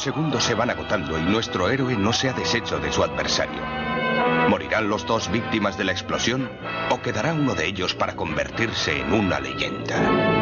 segundos se van agotando y nuestro héroe no se ha deshecho de su adversario. ¿Morirán los dos víctimas de la explosión o quedará uno de ellos para convertirse en una leyenda?